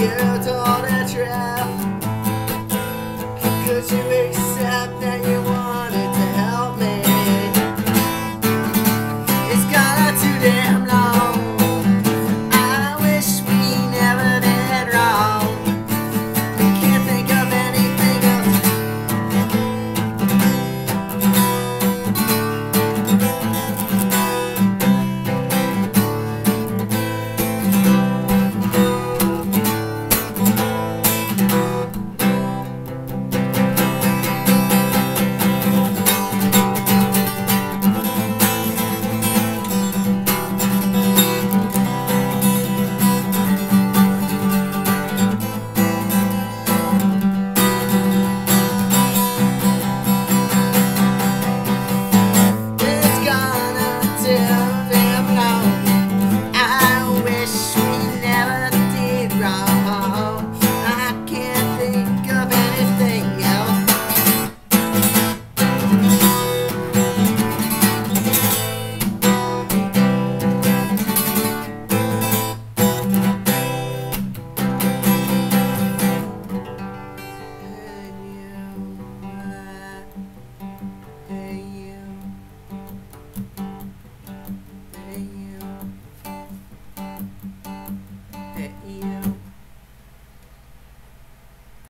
也走。